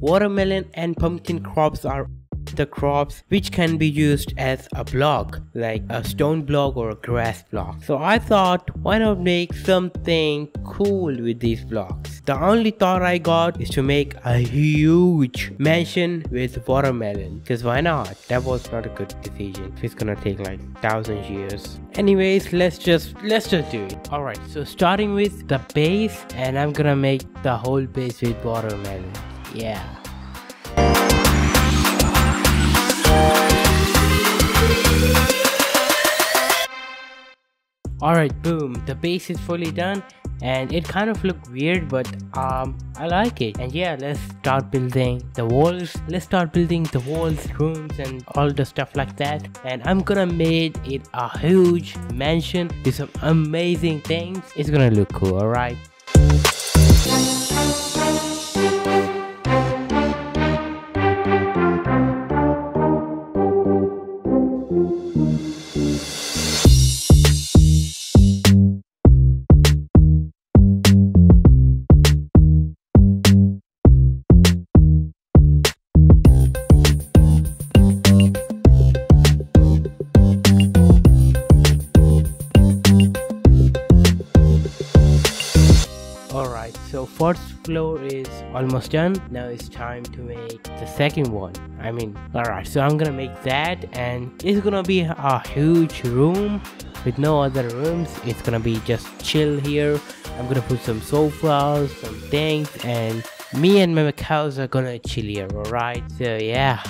watermelon and pumpkin crops are the crops which can be used as a block like a stone block or a grass block. So i thought why not make something cool with these blocks? The only thought i got is to make a huge mansion with watermelon because why not? That was not a good decision. It's gonna take like thousand years. Anyways let's just let's just do it. All right so starting with the base and i'm gonna make the whole base with watermelon yeah. Alright, boom, the base is fully done and it kind of looked weird but um I like it. And yeah let's start building the walls. Let's start building the walls rooms and all the stuff like that. And I'm gonna make it a huge mansion with some amazing things. It's gonna look cool alright Alright, so first floor is almost done. Now it's time to make the second one. I mean, alright, so I'm gonna make that and it's gonna be a huge room with no other rooms. It's gonna be just chill here. I'm gonna put some sofas, some things, and me and my cows are gonna chill here, alright? So yeah.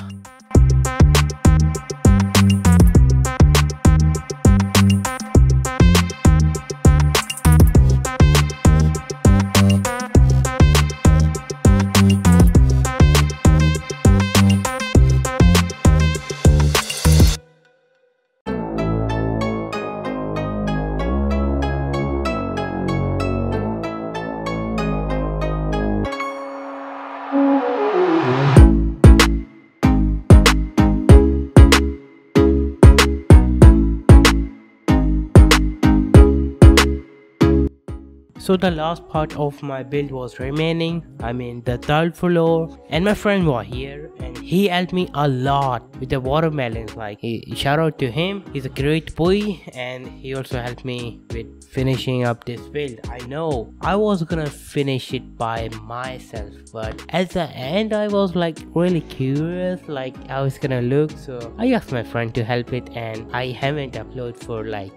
So the last part of my build was remaining, I mean the third floor. And my friend was here and he helped me a lot with the watermelons. Like he, shout out to him, he's a great boy and he also helped me with finishing up this build. I know I was gonna finish it by myself but at the end I was like really curious like how it's gonna look. So I asked my friend to help it and I haven't uploaded for like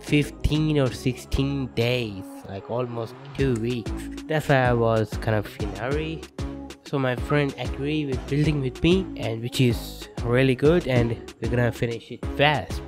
15 or 16 days like almost two weeks. That's why i was kind of in a hurry. So my friend agreed with building with me and which is really good and we're gonna finish it fast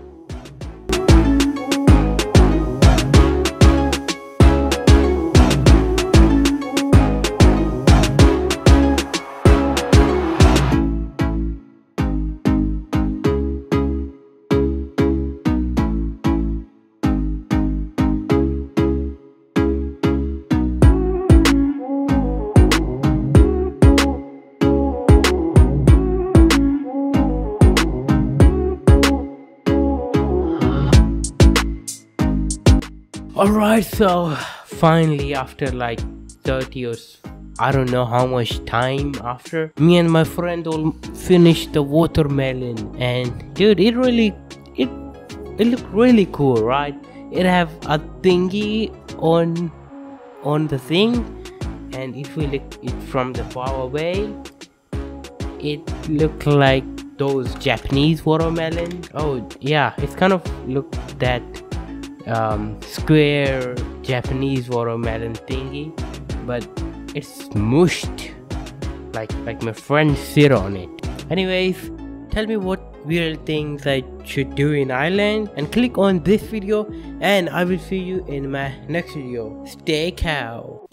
Alright, so finally, after like 30 or I don't know how much time after, me and my friend all finished the watermelon, and dude, it really, it, it looked really cool, right? It have a thingy on, on the thing, and if we look it from the far away, it looked like those Japanese watermelon. Oh yeah, it's kind of look that um, square Japanese watermelon thingy, but it's mushed like like my friend sit on it. Anyways, tell me what weird things I should do in Islands and click on this video and I will see you in my next video. Stay cow.